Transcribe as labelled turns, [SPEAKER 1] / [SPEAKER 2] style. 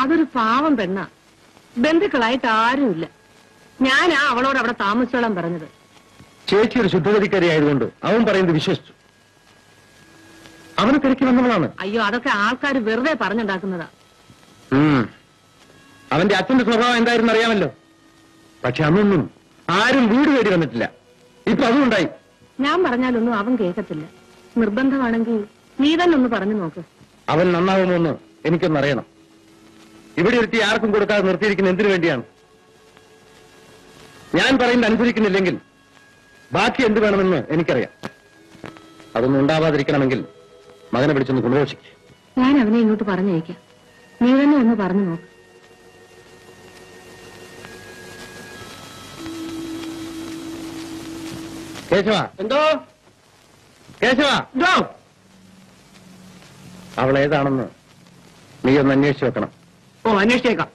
[SPEAKER 1] അതൊരു പാവം പെണ്ണ. ബന്ധുക്കളായിട്ട് ആരുമില്ല. ഞാനാ അവളോട് അവിടെ താമസിച്ചോളാൻ പറഞ്ഞത്.
[SPEAKER 2] ചേച്ചി ഒരു ശുദ്ധഗതിക്കാരി ആയതുകൊണ്ട് അവൻ പറയുന്നത് വിശ്വസിച്ചു. അവനെ തിരക്കി വന്നവളാണ്.
[SPEAKER 1] അയ്യോ അതൊക്കെ ആൾക്കാർ വെറുതെ പറഞ്ഞുണ്ടാക്കുന്നതാ.
[SPEAKER 2] അവന്റെ അച്ഛന്റെ സ്വഭാവം എന്തായിരുന്നു അറിയാമല്ലോ? പക്ഷെ അന്നൊന്നും ആരും വീട് കയറി വന്നിട്ടില്ല. ഇപ്പൊ അതുണ്ടായി
[SPEAKER 1] ഞാൻ പറഞ്ഞാലൊന്നും അവൻ കേൾക്കത്തില്ല. നിർബന്ധമാണെങ്കിൽ നീ തന്നെ ഒന്ന് പറഞ്ഞു നോക്ക്.
[SPEAKER 2] അവൻ നന്നാവുമോന്ന് എനിക്കൊന്നറിയണം ഇവിടെ ഒരുത്തി ആർക്കും കൊടുക്കാതെ നിർത്തിയിരിക്കുന്ന എന്തിനു വേണ്ടിയാണ്? ഞാൻ പറയുന്നത് അനുസരിക്കുന്നില്ലെങ്കിൽ ബാക്കി എന്ത് വേണമെന്ന് എനിക്കറിയാം. അതൊന്നും ഉണ്ടാവാതിരിക്കണമെങ്കിൽ മകനെ പിടിച്ചൊന്ന് കൊണ്ടുപോഷിക്കും
[SPEAKER 1] ഞാൻ അവനെ ഇങ്ങോട്ട് പറഞ്ഞയക്കാം. നീ തന്നെ ഒന്ന് പറഞ്ഞു നോക്ക്.
[SPEAKER 2] കേശവ.
[SPEAKER 3] എന്തോ?
[SPEAKER 2] കേശവ.
[SPEAKER 3] എന്തോ?
[SPEAKER 2] അവൾ ഏതാണെന്ന് നീ ഒന്ന് അന്വേഷിച്ചു വെക്കണം.
[SPEAKER 3] ഓ അന്വേഷിച്ചേക്കാം.